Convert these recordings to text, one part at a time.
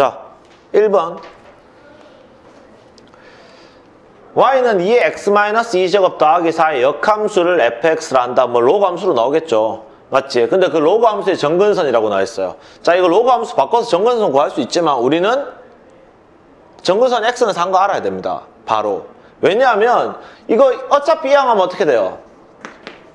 자, 1번. y는 2의 x-2제곱 더하기 4의 역함수를 fx라 한다. 뭐 로그 함수로 나오겠죠. 맞지? 근데 그 로그 함수의 점근선이라고 나와 있어요. 자, 이거 로그 함수 바꿔서 점근선 구할 수 있지만 우리는 점근선 x는 4인 거 알아야 됩니다. 바로. 왜냐하면 이거 어차피 이항하면 어떻게 돼요?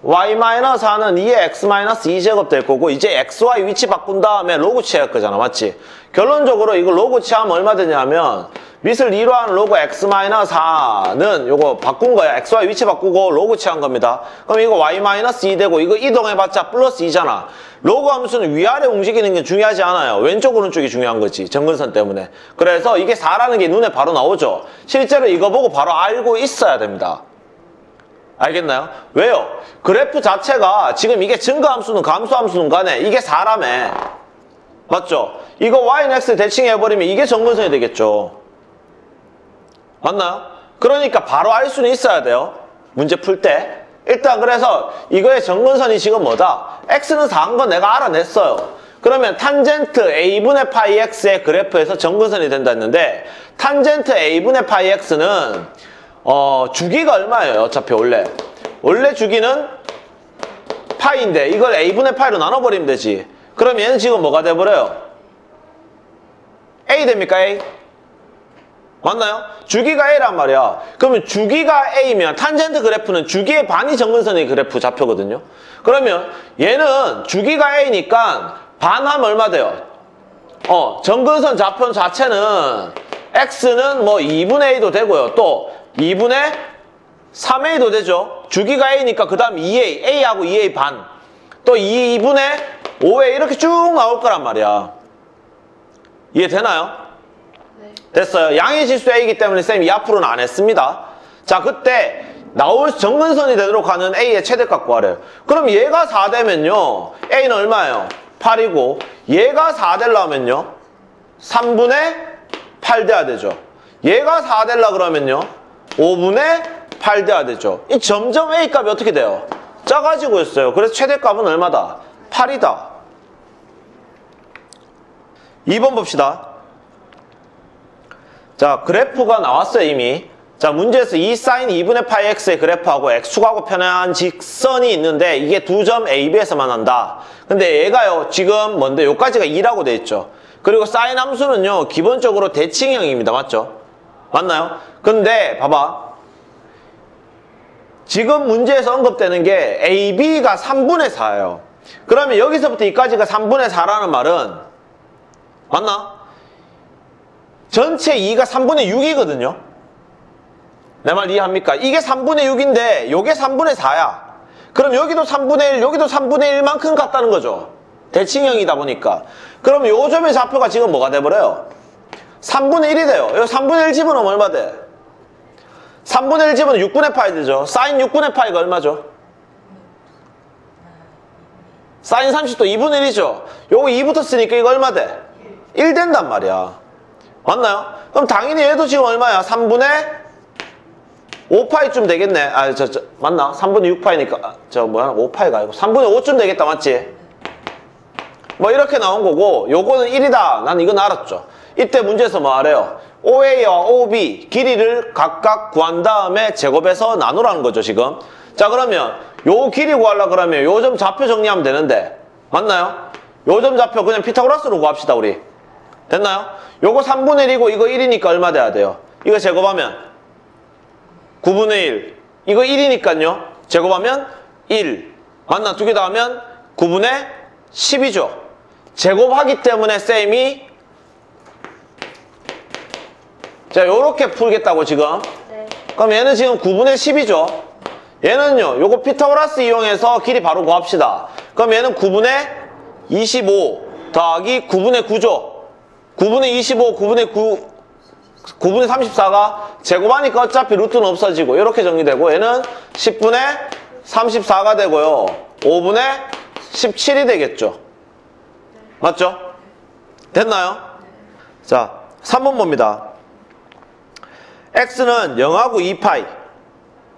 Y-4는 2의 x-2제곱 될 거고 이제 xy 위치 바꾼 다음에 로그 취할 거잖아. 맞지? 결론적으로 이거 로그 취하면 얼마 되냐면 밑을 2로 하는 로그 x-4는 요거 바꾼 거야. xy 위치 바꾸고 로그 취한 겁니다. 그럼 이거 y-2 되고 이거 이동해봤자 플러스 2잖아. 로그 함수는 위아래 움직이는 게 중요하지 않아요. 왼쪽 오른쪽이 중요한 거지. 점근선 때문에. 그래서 이게 4라는 게 눈에 바로 나오죠. 실제로 이거 보고 바로 알고 있어야 됩니다. 알겠나요? 왜요? 그래프 자체가 지금 이게 증가함수든 감소함수든 간에 이게 4라며. 맞죠? 이거 y는 x 대칭해버리면 이게 정근선이 되겠죠. 맞나요? 그러니까 바로 알 수는 있어야 돼요. 문제 풀 때. 일단 그래서 이거의 정근선이 지금 뭐다? x는 4한 건 내가 알아냈어요. 그러면 탄젠트 a분의 파이 x의 그래프에서 정근선이 된다 했는데 탄젠트 a분의 파이 x는 어, 주기가 얼마예요? 어차피 원래. 원래 주기는 파이인데 이걸 a분의 파이로 나눠버리면 되지. 그럼 얘는 지금 뭐가 돼버려요? a 됩니까? a? 맞나요? 주기가 a란 말이야. 그러면 주기가 a면 탄젠트 그래프는 주기의 반이 정근선의 그래프 좌표거든요. 그러면 얘는 주기가 a니까 반하면 얼마 돼요? 어, 정근선 좌표 자체는 x는 뭐 2분의 a도 되고요. 또 2분의 3a도 되죠. 주기가 a니까 그 다음 2a, a하고 2a 반. 또 2분의 5a 이렇게 쭉 나올 거란 말이야. 이해되나요? 네. 됐어요. 양의 지수 a이기 때문에 쌤이 이 앞으로는 안 했습니다. 자, 그때 나올 정근선이 되도록 하는 a의 최대값 구하래요. 그럼 얘가 4 되면요. a는 얼마예요? 8이고 얘가 4 되려면요. 3분의 8 돼야 되죠. 얘가 4 되려 그러면요. 5분의 8 돼야 되죠. 이 점점 a 값이 어떻게 돼요? 작아지고 있어요. 그래서 최대값은 얼마다? 8이다. 2번 봅시다. 자, 그래프가 나왔어요, 이미. 자, 문제에서 이 사인 2분의 파이 x의 그래프하고 x축하고 편한 직선이 있는데 이게 두 점 A, B에서만 한다. 근데 얘가요, 지금 뭔데? 요까지가 2라고 돼 있죠. 그리고 사인 함수는요, 기본적으로 대칭형입니다. 맞죠? 맞나요? 근데 봐봐. 지금 문제에서 언급되는 게 AB가 3분의 4예요. 그러면 여기서부터 여기까지가 3분의 4라는 말은 맞나? 전체 2가 3분의 6이거든요. 내 말 이해합니까? 이게 3분의 6인데 이게 3분의 4야. 그럼 여기도 3분의 1, 여기도 3분의 1만큼 같다는 거죠. 대칭형이다 보니까. 그럼 요 점의 좌표가 지금 뭐가 돼버려요? 3분의 1이 돼요. 여기 3분의 1 집어넣으면 얼마 돼? 3분의 1 집어넣으면 6분의 파이 되죠. 사인 6분의 파이가 얼마죠? 사인 30도 2분의 1이죠. 요거 2 붙었으니까 이거 얼마 돼? 1 된단 말이야. 맞나요? 그럼 당연히 얘도 지금 얼마야? 3분의 5파이쯤 되겠네. 아, 저, 저, 맞나? 3분의 6파이니까, 아, 저, 뭐야, 5파이가 아니고, 3분의 5쯤 되겠다, 맞지? 뭐, 이렇게 나온 거고, 요거는 1이다. 난 이건 알았죠. 이때 문제에서 뭐 하래요? OA와 OB 길이를 각각 구한 다음에 제곱해서 나누라는 거죠, 지금. 자, 그러면 요 길이 구하려 그러면 요 점 좌표 정리하면 되는데, 맞나요? 요 점 좌표 그냥 피타고라스로 구합시다, 우리. 됐나요? 요거 3분의 1이고 이거 1이니까 얼마 돼야 돼요? 이거 제곱하면 9분의 1. 이거 1이니까요. 제곱하면 1. 맞나? 두 개 다 하면 9분의 10이죠. 제곱하기 때문에 쌤이 자, 요렇게 풀겠다고 지금. 네. 그럼 얘는 지금 9분의 10이죠. 얘는요. 요거 피타고라스 이용해서 길이 바로 구합시다. 그럼 얘는 9분의 25 더하기 9분의 9죠. 9분의 25, 9분의 9, 9분의 34가 제곱하니까 어차피 루트는 없어지고 이렇게 정리되고 얘는 10분의 34가 되고요. 5분의 17이 되겠죠. 맞죠? 됐나요? 자, 3번 봅니다. X는 0하고 2파이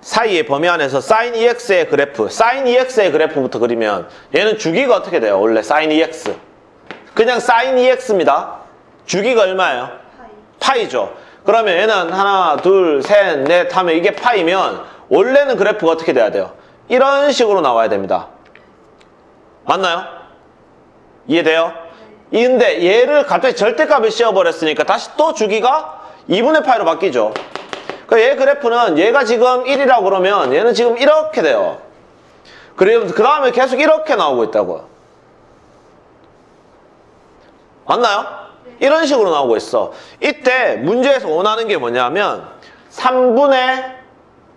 사이의 범위 안에서 sin EX의 그래프, sin EX의 그래프부터 그리면 얘는 주기가 어떻게 돼요? 원래 sin EX. 그냥 sin EX입니다. 주기가 얼마예요? 파이. 파이죠. 그러면 얘는 하나, 둘, 셋, 넷 하면 이게 파이면 원래는 그래프가 어떻게 돼야 돼요? 이런 식으로 나와야 됩니다. 맞나요? 이해돼요? 이 근데 얘를 갑자기 절대값을 씌워버렸으니까 다시 또 주기가 2분의 파이로 바뀌죠. 그러니까 얘 그래프는 얘가 지금 1이라고 그러면 얘는 지금 이렇게 돼요. 그리고 그 다음에 계속 이렇게 나오고 있다고요. 맞나요? 이런 식으로 나오고 있어. 이때 문제에서 원하는 게 뭐냐면 3분의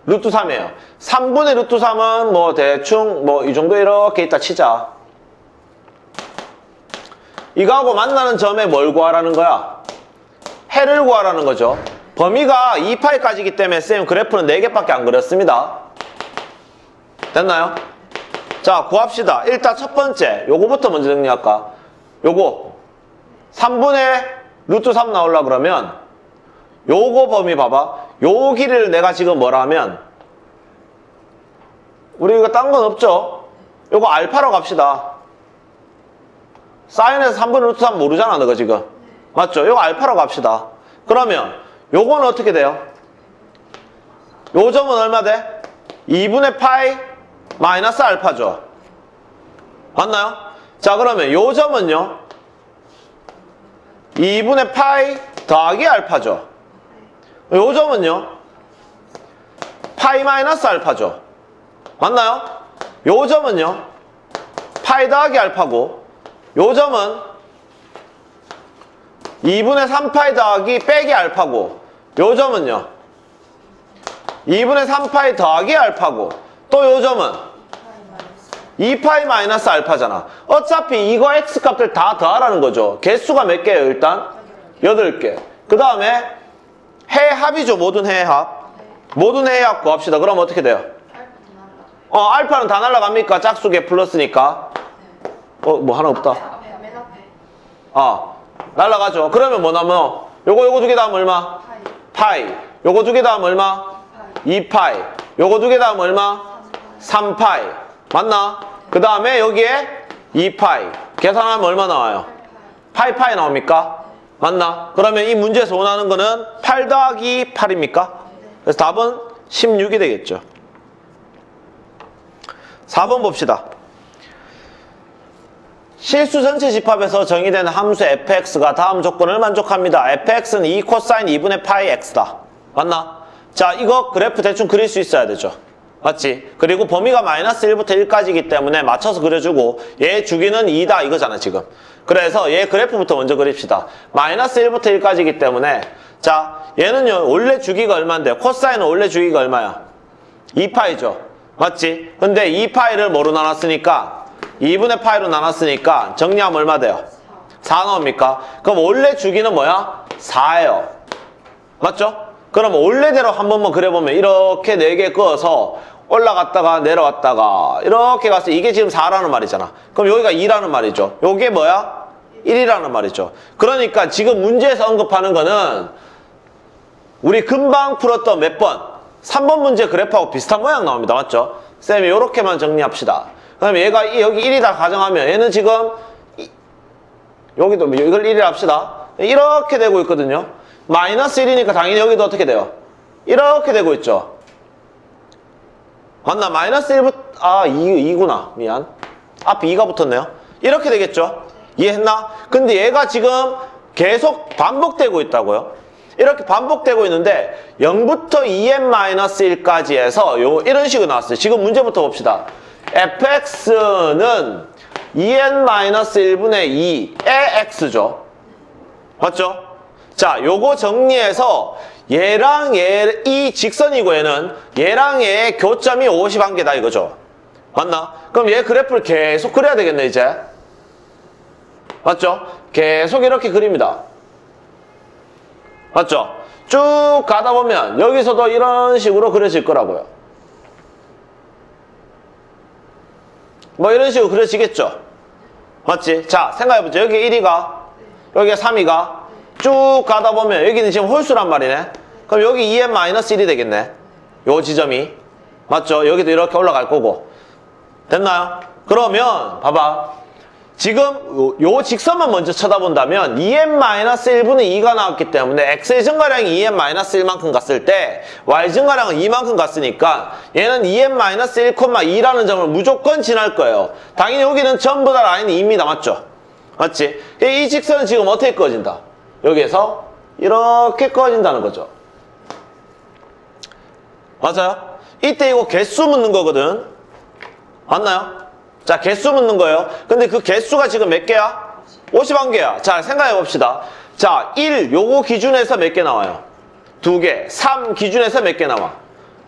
루트 3이에요. 3분의 루트 3은 뭐 대충 뭐 이 정도 이렇게 있다 치자. 이거하고 만나는 점에 뭘 구하라는 거야? 해를 구하라는 거죠. 범위가 2파이까지기 때문에 쌤 그래프는 4개밖에 안 그렸습니다. 됐나요? 자, 구합시다. 일단 첫 번째, 요거부터 먼저 정리할까? 요거. 3분의 루트 3 나오려 그러면 요거 범위 봐봐. 요 길이를 내가 지금 뭐라 하면 우리 이거 딴 건 없죠? 요거 알파로 갑시다. 사인에서 3분의 루트 3 모르잖아, 너가 지금. 맞죠? 요거 알파로 갑시다. 그러면 요거는 어떻게 돼요? 요 점은 얼마 돼? 2분의 파이 마이너스 알파죠. 맞나요? 자, 그러면 요 점은요? 2분의 파이 더하기 알파죠. 요 점은요? 파이 마이너스 알파죠. 맞나요? 요 점은요? 파이 더하기 알파고 요 점은 2분의 3파이 더하기 빼기 알파고 요 점은요? 2분의 3파이 더하기 알파고 또 요 점은 파이 마이너스. 2파이 마이너스 알파잖아. 어차피 이거 x값들 다 더하라는 거죠. 개수가 몇 개예요, 일단? 8개. 그 다음에 해합이죠, 모든 해합. 모든 해합 구합시다. 그럼 어떻게 돼요? 어, 알파는 다 날라갑니까? 짝수계 플러스니까. 어, 뭐 하나 없다. 앞에 맨 앞에 아, 날라가죠. 그러면 뭐 남어? 요거, 요거 두 개 다음 얼마? 파이. 파이. 요거 두 개 다음 얼마? 파이. 2파이. 요거 두 개 다음 얼마? 3파이. 3파이. 맞나? 그 다음에 여기에 2파이. 계산하면 얼마 나와요? 파이파이 나옵니까? 맞나? 그러면 이 문제에서 원하는 거는 8 더하기 8입니까? 그래서 답은 16이 되겠죠. 4번 봅시다. 실수 전체 집합에서 정의된 함수 fx가 다음 조건을 만족합니다. fx는 2 코사인 2분의 파이 x다. 맞나? 자, 이거 그래프 대충 그릴 수 있어야 되죠. 맞지? 그리고 범위가 마이너스 1부터 1까지이기 때문에 맞춰서 그려주고 얘 주기는 2다 이거잖아 지금. 그래서 얘 그래프부터 먼저 그립시다. 마이너스 1부터 1까지이기 때문에 자 얘는요 원래 주기가 얼마인데 코사인은 원래 주기가 얼마야? 2파이죠. 맞지? 근데 2파이를 뭐로 나눴으니까 2분의 파이로 나눴으니까 정리하면 얼마 돼요? 4 나옵니까? 그럼 원래 주기는 뭐야? 4예요. 맞죠? 그럼 원래대로 한 번만 그려보면 이렇게 4개 그어서 올라갔다가 내려왔다가 이렇게 가서 이게 지금 4라는 말이잖아. 그럼 여기가 2라는 말이죠. 요게 뭐야? 1이라는 말이죠. 그러니까 지금 문제에서 언급하는 거는 우리 금방 풀었던 몇 번? 3번 문제 그래프하고 비슷한 모양 나옵니다. 맞죠? 쌤이 이렇게만 정리합시다. 그다음에 얘가 이- 여기 1이다 가정하면 얘는 지금 이- 여기도 뭐 이걸 1이라 합시다. 이렇게 되고 있거든요. 마이너스 1이니까 당연히 여기도 어떻게 돼요? 이렇게 되고 있죠. 맞나? 마이너스 1부터 아 2, 2구나. 미안. 앞에 2가 붙었네요. 이렇게 되겠죠. 이해했나? 근데 얘가 지금 계속 반복되고 있다고요. 이렇게 반복되고 있는데 0부터 2n-1까지 해서 요 이런 식으로 나왔어요. 지금 문제부터 봅시다. Fx는 2n-1분의 2의 x죠. 맞죠? 자, 요거 정리해서 얘랑 얘, 이 직선이고 얘는 얘랑 얘의 교점이 51개다 이거죠. 맞나? 그럼 얘 그래프를 계속 그려야 되겠네, 이제. 맞죠? 계속 이렇게 그립니다. 맞죠? 쭉 가다 보면 여기서도 이런 식으로 그려질 거라고요. 뭐 이런 식으로 그려지겠죠? 맞지? 자, 생각해보죠. 여기 1위가, 여기가 3위가 쭉 가다 보면 여기는 지금 홀수란 말이네. 그럼 여기 2n-1이 되겠네. 요 지점이. 맞죠? 여기도 이렇게 올라갈 거고. 됐나요? 그러면 봐봐. 지금 요, 요 직선만 먼저 쳐다본다면 2n-1분의 2가 나왔기 때문에 x의 증가량이 2n-1만큼 갔을 때 y 증가량은 2만큼 갔으니까 얘는 2n-1,2라는 점을 무조건 지날 거예요. 당연히 여기는 전부 다 라인이 2입니다. 맞죠? 맞지? 이 직선은 지금 어떻게 꺼진다? 여기에서 이렇게 꺼진다는 거죠. 맞아요? 이때 이거 개수 묻는 거거든. 맞나요? 자, 개수 묻는 거예요. 근데 그 개수가 지금 몇 개야? 51개야. 자, 생각해 봅시다. 자, 1 요거 기준에서 몇 개 나와요? 두 개. 3 기준에서 몇 개 나와?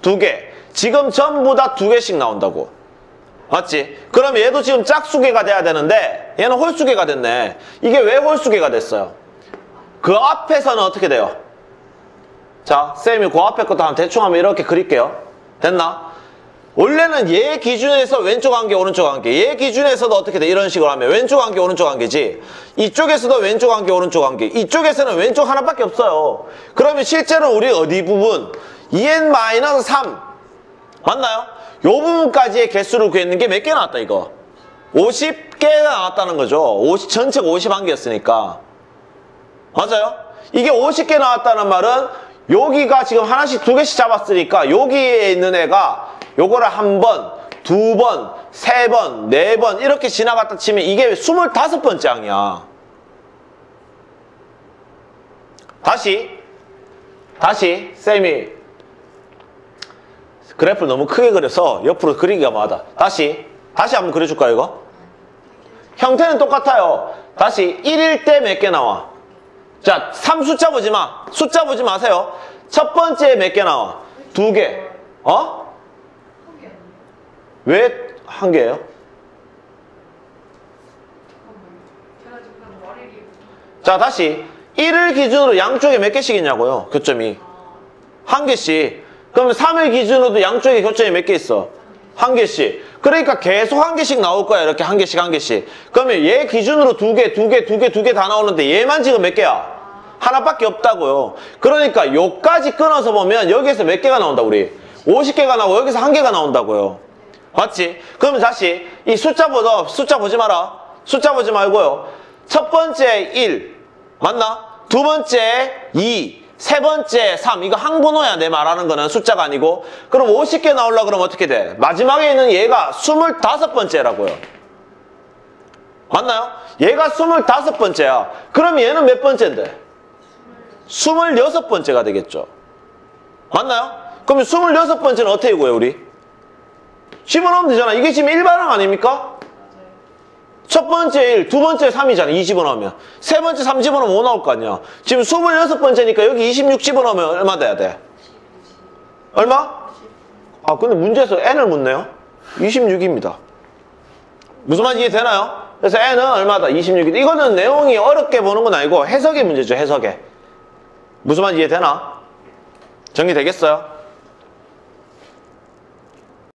두 개. 지금 전부 다 두 개씩 나온다고. 맞지? 그럼 얘도 지금 짝수개가 돼야 되는데 얘는 홀수개가 됐네. 이게 왜 홀수개가 됐어요? 그 앞에서는 어떻게 돼요? 자, 쌤이 그 앞에 것도 한 대충 하면 이렇게 그릴게요. 됐나? 원래는 얘 기준에서 왼쪽 한 개, 오른쪽 한 개. 얘 기준에서도 어떻게 돼? 이런 식으로 하면 왼쪽 한 개, 오른쪽 한 개지. 이쪽에서도 왼쪽 한 개, 오른쪽 한 개. 이쪽에서는 왼쪽 하나밖에 없어요. 그러면 실제로 우리 어디 부분? 2n-3. 맞나요? 요 부분까지의 개수를 구했는 게 몇 개 나왔다, 이거? 50개가 나왔다는 거죠. 50, 전체가 51개였으니까. 맞아요? 이게 50개 나왔다는 말은 여기가 지금 하나씩 두 개씩 잡았으니까 여기에 있는 애가 요거를 한 번, 두 번, 세 번, 네 번 이렇게 지나갔다 치면 이게 25번째 항이야. 다시 다시 쌤이 그래프를 너무 크게 그려서 옆으로 그리기가 많아. 다시 다시 한번 그려줄까요 이거? 형태는 똑같아요. 다시 1일 때 몇 개 나와? 자, 3 숫자 보지 마. 숫자 보지 마세요. 첫 번째 몇개 나와? 두 개. 어? 왜 한 개예요? 자, 다시 1일 기준으로 양쪽에 몇 개씩 있냐고요? 교점이. 한 개씩. 그러면 3일 기준으로도 양쪽에 교점이 몇 개 있어? 한 개씩. 그러니까 계속 한 개씩 나올 거야. 이렇게 한 개씩 한 개씩. 그러면 얘 기준으로 두 개, 두 개, 두 개, 두 개 다 나오는데 얘만 지금 몇 개야? 하나밖에 없다고요. 그러니까 요까지 끊어서 보면 여기에서 몇 개가 나온다 우리? 50개가 나오고 여기서 한 개가 나온다고요. 맞지? 그러면 다시 이 숫자 보다 숫자 보지 마라. 숫자 보지 말고요. 첫 번째 1 맞나? 두 번째 2 세 번째 3 이거 항번호야 내 말하는 거는 숫자가 아니고 그럼 50개 나오려고 그러면 어떻게 돼? 마지막에 있는 얘가 25번째라고요. 맞나요? 얘가 25번째야. 그럼 얘는 몇 번째인데? 26번째가 되겠죠. 맞나요? 그러면 26번째는 어떻게 구해요, 우리? 집어넣으면 되잖아. 이게 지금 일반항 아닙니까? 첫 번째 1, 두 번째 3이잖아. 2 집어넣으면. 세 번째 3 집어넣으면 5 나올 거 아니야. 지금 26번째니까 여기 26 집어넣으면 얼마 돼야 돼? 얼마? 아, 근데 문제에서 n을 묻네요. 26입니다. 무슨 말인지 이해되나요? 그래서 n은 얼마다? 26이다. 이거는 내용이 어렵게 보는 건 아니고 해석의 문제죠, 해석에. 무슨 말인지 이해되나? 정리되겠어요?